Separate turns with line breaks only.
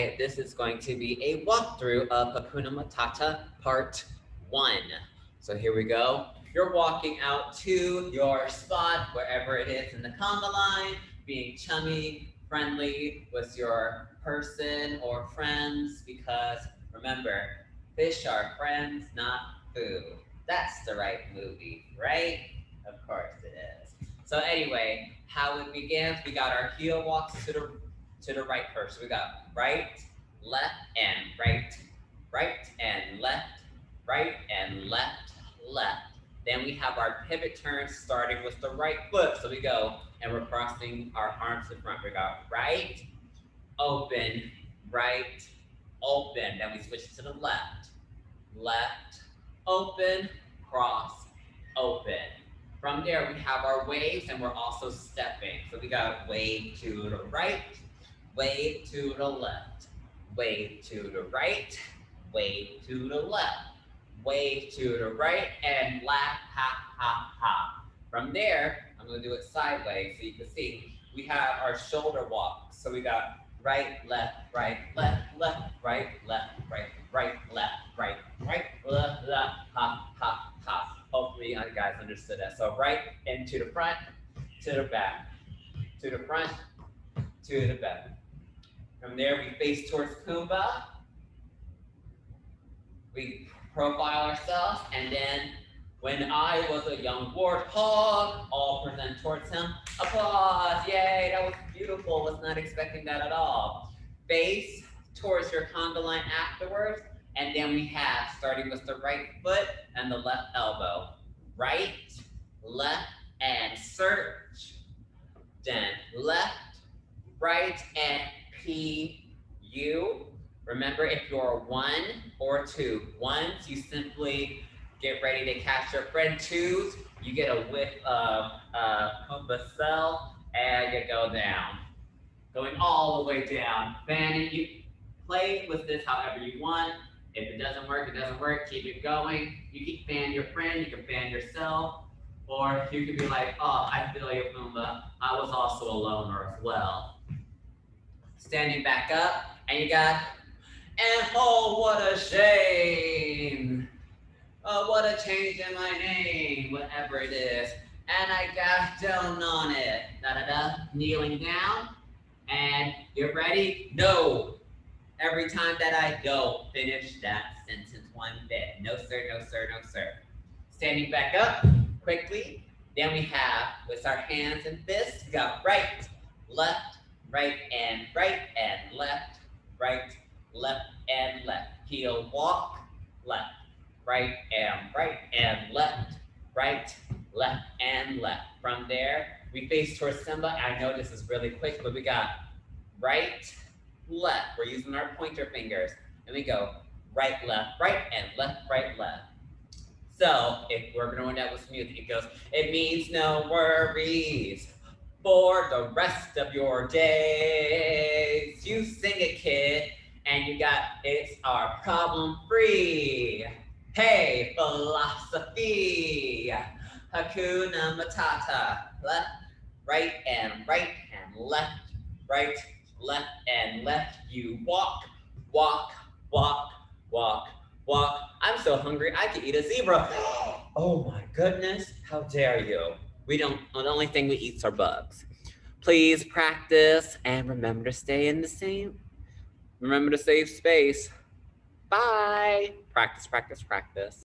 Hi, this is going to be a walkthrough of Hakuna Matata Part 1. So here we go. You're walking out to your spot, wherever it is in the conga line, being chummy, friendly with your person or friends, because remember, fish are friends, not food. That's the right movie, right? Of course it is. So anyway, how it begins, we got our heel walks to the to the right first. We got right, left, and right, right, and left, right, and left, left. Then we have our pivot turn starting with the right foot. So we go and we're crossing our arms to front. We got right, open, right, open. Then we switch to the left, left, open, cross, open. From there, we have our waves and we're also stepping. So we got wave to the right, wave to the left, wave to the right, wave to the left, wave to the right, and laugh, ha, ha, ha. From there, I'm gonna do it sideways so you can see we have our shoulder walk. So we got right, left, right, left, left, right, left, right, right, left, right, right, left, left, ha, ha, ha. Hopefully you guys understood that. So right and to the front, to the back, to the front, to the back. From there, we face towards Pumbaa. We profile ourselves, and then when I was a young warthog, all present towards him. Applause, yay, that was beautiful. Was not expecting that at all. Face towards your conga line afterwards, and then we have, starting with the right foot and the left elbow. Right, left, and search. Then left, right, and P, U. Remember, if you're one or two, ones, you simply get ready to catch your friend. Twos, you get a whiff of uh, cell, and you go down. Going all the way down. Fanning, you play with this however you want. If it doesn't work, it doesn't work. Keep it going. You can fan your friend, you can fan yourself. Or you could be like, oh, I feel you, Pumbaa. I was also a loner as well standing back up, and you got, and oh, what a shame. Oh, what a change in my name, whatever it is. And I got down on it. Da da da. Kneeling down. And you're ready? No. Every time that I don't finish that sentence one bit. No, sir, no, sir, no, sir. Standing back up quickly. Then we have, with our hands and fists, we got right, left, right and right and left, right, left and left. Heel walk, left, right and right and left, right, left and left. From there, we face towards Simba. I know this is really quick, but we got right, left. We're using our pointer fingers. And we go right, left, right, and left, right, left. So if we're doing that with music, it goes, it means no worries for the rest of your days. You sing it, kid, and you got it's our problem free. Hey, philosophy. Hakuna Matata. Left, right, and right, and left, right, left, and left. You walk, walk, walk, walk, walk. I'm so hungry, I could eat a zebra. Oh my goodness, how dare you? We don't, the only thing we eat are bugs. Please practice and remember to stay in the same, remember to save space. Bye. Practice, practice, practice.